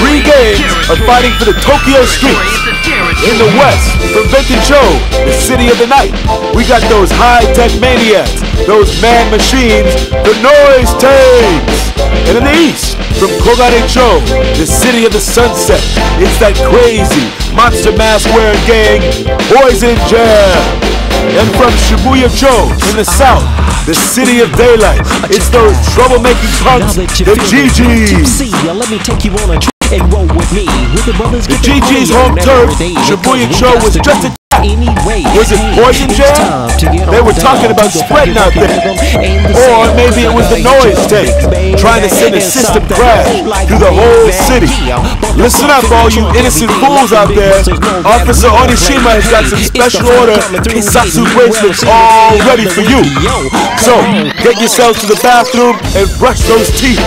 Three games are fighting for the Tokyo streets. In the west, from Bentencho, the city of the night, we got those high-tech maniacs, those man machines, the noise tanks. And in the east, from Koganecho, the city of the sunset, it's that crazy monster mask wearing gang, Poison Jam. And from Shibuya-cho in the south, the city of daylight, it's those troublemaking punks, the GGs. Let me take you on a trip and roll with me. With the brothers The GG's home turf. Shibuya we was just a. Was it Poison Jam? time to get They were talking about spreading out there. rhythm and the Or maybe it was the noise tanks, trying to send a system crash through the whole city. Listen up, all you innocent fools out there. Officer Onishima has got some special order Keisatsu bracelets all ready for you. So, get yourselves to the bathroom and brush those teeth.